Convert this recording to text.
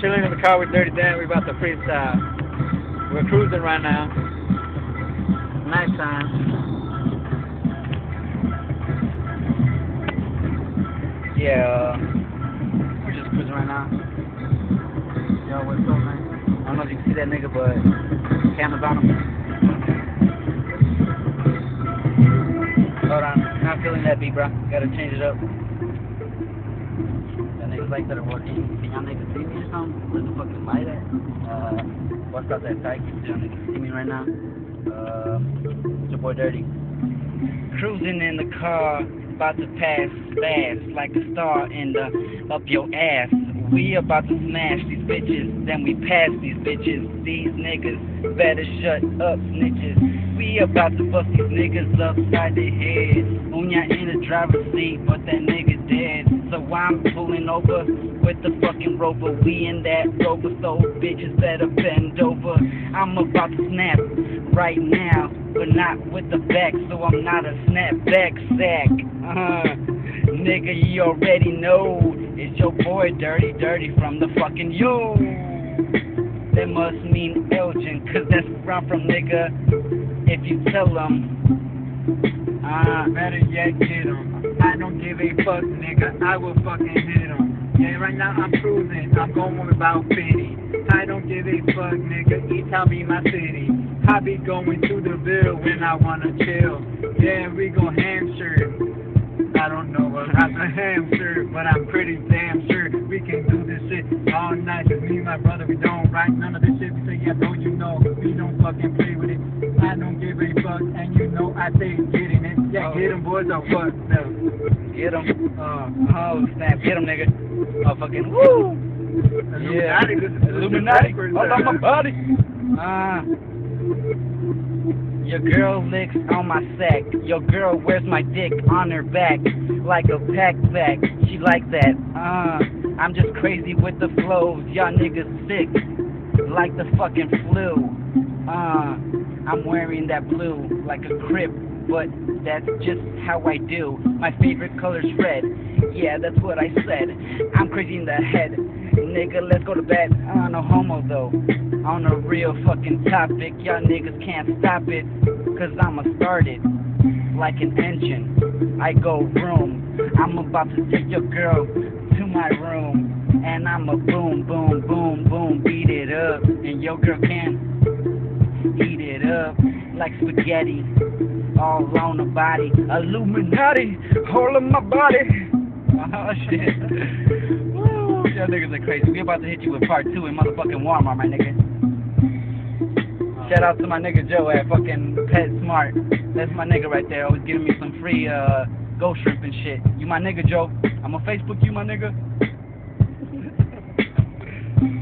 Chilling in the car with Dirty Dan. We're about to freestyle. We're cruising right now. Night time. Yeah, uh, we're just cruising right now. Yo, what's up, man? I don't know if you can see that nigga, but camera's on him. Hold on, not feeling that beat, bro. Gotta change it up. That niggas like that niggas see me or something? The? Uh, what's up that see me right now? Uh, it's your boy Dirty. Cruising in the car, about to pass fast like a star in the up your ass. We about to smash these bitches, then we pass these bitches. These niggas better shut up, snitches. We about to bust these niggas upside their head. Unya in the driver's seat, but that nigga dead. So I'm pulling over with the fucking rover. We in that rover, so bitches better bend over. I'm about to snap right now, but not with the back, so I'm not a snapback sack. Uh, nigga, you already know it's your boy Dirty Dirty from the fucking U. That must mean Elgin, cause that's where I'm from, nigga. If you tell them, uh, Better yet, get 'em. I don't give a fuck, nigga. I will fucking hit 'em. Yeah, right now I'm cruising. I'm going about 50. I don't give a fuck, nigga. E-Town be my city. I be going to the bill when I wanna chill. Yeah, we go hamster. I don't know what I'm a hamster, but I'm pretty damn sure we can do this shit all night. Me and my brother, we don't Yeah, get 'em boys or what? No. get 'em. Uh, oh, snap, get 'em, nigga. Oh, fucking woo. Yeah, Illuminati, this is- Illuminati, this all on my body. Uh, your girl licks on my sack. Your girl wears my dick on her back like a pack pack. She like that. Uh, I'm just crazy with the flows. Y'all niggas sick like the fucking flu. Uh, I'm wearing that blue like a crip, but that's just how I do. My favorite color's red. Yeah, that's what I said. I'm crazy in the head. Nigga, let's go to bed. Uh, no homo though. On a real fucking topic, y'all niggas can't stop it. Cause I'ma start it like an engine. I go room. I'm about to take your girl to my room. And I'ma boom, boom, boom, boom, beat it up. And your girl can eat it up like spaghetti. All on the body. Illuminati, all on my body. Oh shit. Y'all niggas are crazy. We about to hit you with part two in motherfucking Walmart, my nigga. Shout out to my nigga Joe at fucking Pet Smart. That's my nigga right there, always giving me some free uh ghost shrimp and shit. You my nigga Joe. I'ma Facebook you my nigga.